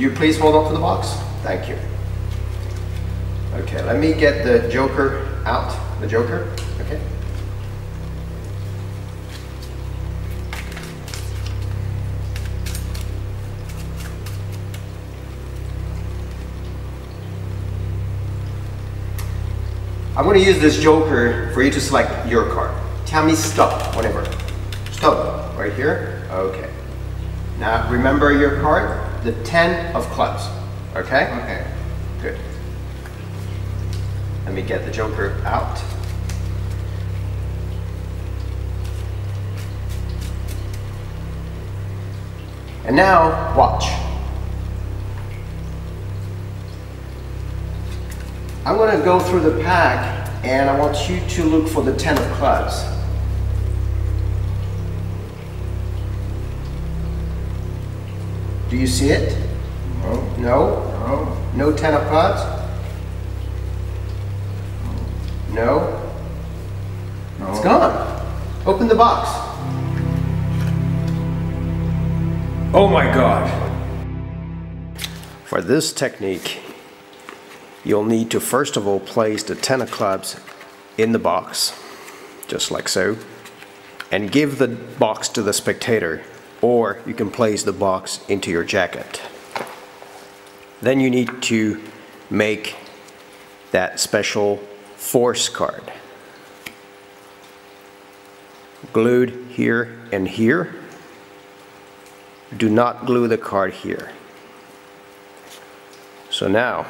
Could you please hold on to the box? Thank you. Okay, let me get the joker out. The joker, okay? I'm going to use this joker for you to select your card. Tell me stop whatever. Stop, right here. Okay. Now remember your card, the 10 of clubs. Okay? Okay. Good. Let me get the joker out. And now, watch. I'm going to go through the pack and I want you to look for the 10 of clubs. Do you see it? No. No? No. No 10 of clubs? No? No. It's gone. Open the box. Oh my God. For this technique, you'll need to first of all place the 10 of clubs in the box, just like so, and give the box to the spectator, or you can place the box into your jacket. Then you need to make that special force card. Glued here and here. Do not glue the card here. So now,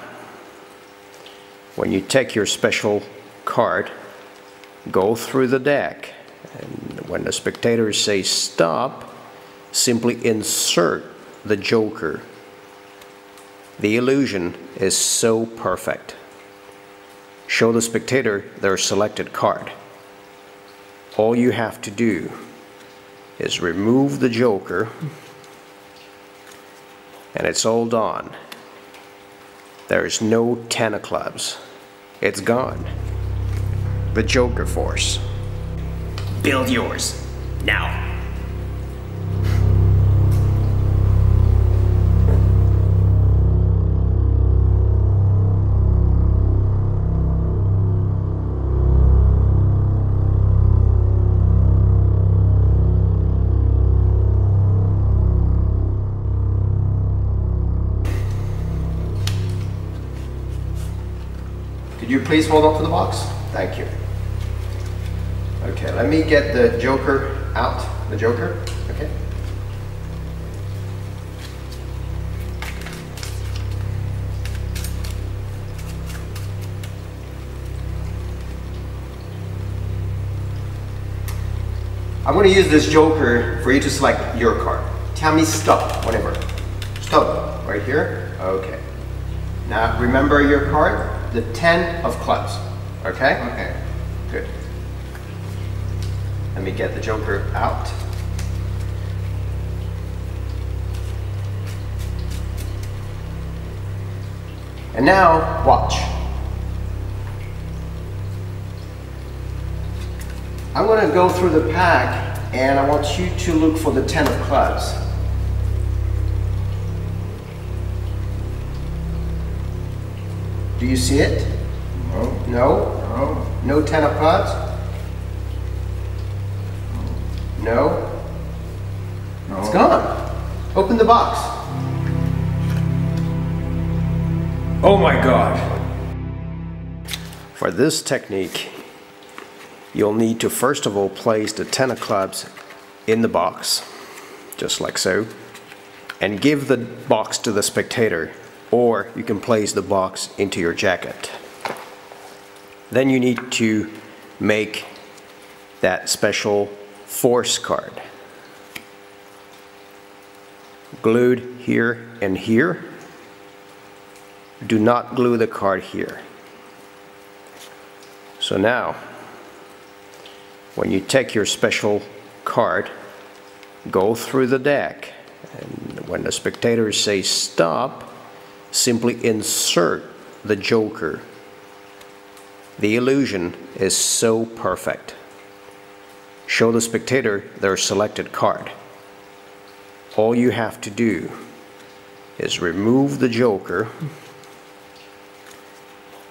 when you take your special card, go through the deck, and when the spectators say stop, simply insert the joker. The illusion is so perfect. Show the spectator their selected card. All you have to do is remove the joker, and it's all done. There is no ten of clubs. It's gone. The Joker Force. Build yours. Now. Could you please hold on to the box? Thank you. Okay, let me get the Joker out. The Joker, okay? I'm going to use this Joker for you to select your card. Tell me stop whatever. Stop, right here? Okay. Now remember your card, the 10 of clubs. Okay? Okay. Good. Let me get the joker out. And now, watch. I'm going to go through the pack and I want you to look for the 10 of clubs. Do you see it? No. No? No. No 10 of clubs? No? No. It's gone. Open the box. Oh my God. For this technique, you'll need to first of all place the 10 of clubs in the box, just like so, and give the box to the spectator, or you can place the box into your jacket. Then you need to make that special force card. Glued here and here. Do not glue the card here. So now, when you take your special card, go through the deck, and when the spectators say stop, simply insert the joker. The illusion is so perfect. Show the spectator their selected card. All you have to do is remove the joker,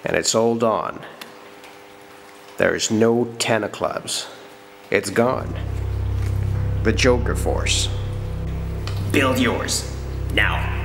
and it's all done. There's no ten of clubs. It's gone. The joker force. Build yours. Now.